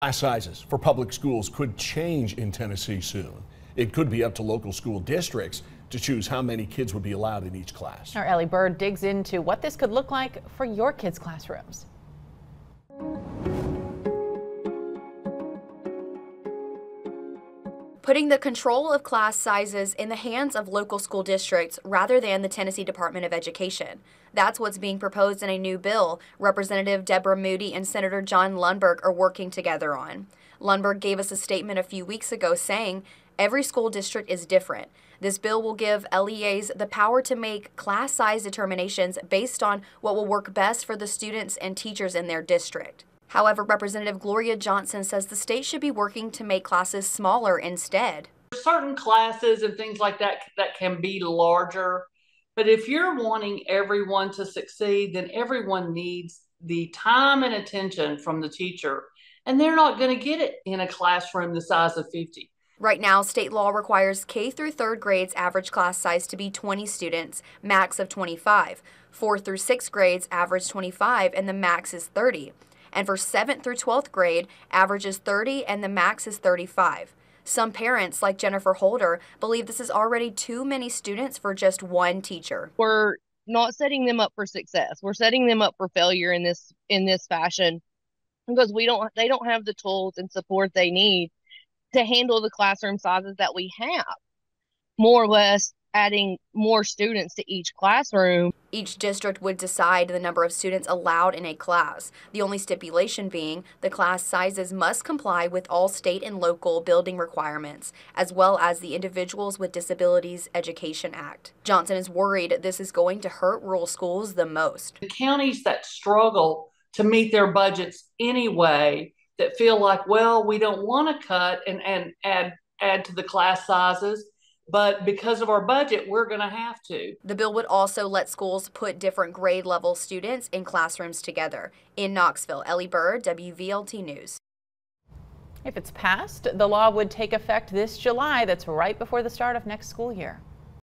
Class sizes for public schools could change in Tennessee soon. It could be up to local school districts to choose how many kids would be allowed in each class. Our Ellie Bird digs into what this could look like for your kids' classrooms. Putting the control of class sizes in the hands of local school districts rather than the Tennessee Department of Education. That's what's being proposed in a new bill Representative Deborah Moody and Senator Jon Lundberg are working together on. Lundberg gave us a statement a few weeks ago saying, Every school district is different. This bill will give LEAs the power to make class size determinations based on what will work best for the students and teachers in their district. However, Representative Gloria Johnson says the state should be working to make classes smaller instead. Certain classes and things like that that can be larger, but if you're wanting everyone to succeed, then everyone needs the time and attention from the teacher, and they're not going to get it in a classroom the size of 50. Right now, state law requires K through 3rd grades average class size to be 20 students, max of 25. 4th through 6th grades average 25 and the max is 30 and for 7th through 12th grade, average is 30 and the max is 35. Some parents, like Jennifer Holder, believe this is already too many students for just one teacher. We're not setting them up for success. We're setting them up for failure in this in this fashion because we don't they don't have the tools and support they need to handle the classroom sizes that we have. More or less adding more students to each classroom. Each district would decide the number of students allowed in a class, the only stipulation being the class sizes must comply with all state and local building requirements, as well as the Individuals with Disabilities Education Act. Johnson is worried this is going to hurt rural schools the most. The counties that struggle to meet their budgets anyway, that feel like, well, we don't want to cut and, and add add to the class sizes but because of our budget, we're going to have to. The bill would also let schools put different grade level students in classrooms together. In Knoxville, Ellie Bird, WVLT News. If it's passed, the law would take effect this July. That's right before the start of next school year.